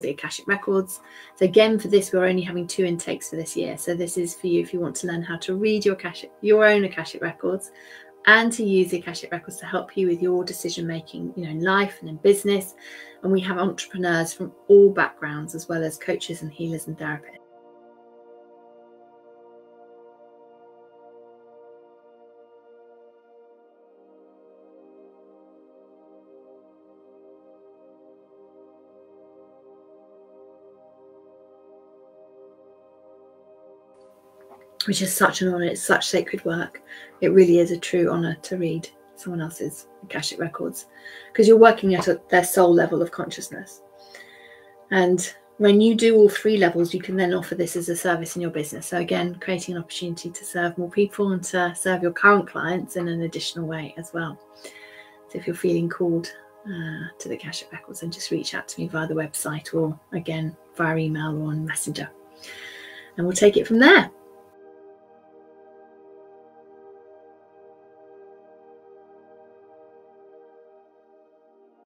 the Akashic Records. So again, for this, we're only having two intakes for this year. So this is for you if you want to learn how to read your Akashic, your own Akashic Records, and to use the Akashic Records to help you with your decision making, you know, in life and in business. And we have entrepreneurs from all backgrounds, as well as coaches and healers and therapists. Which is such an honor. It's such sacred work. It really is a true honor to read someone else's Akashic records because you're working at a, their soul level of consciousness. And when you do all three levels, you can then offer this as a service in your business. So, again, creating an opportunity to serve more people and to serve your current clients in an additional way as well. So, if you're feeling called uh, to the Akashic Records, then just reach out to me via the website or again via email or on Messenger. And we'll take it from there.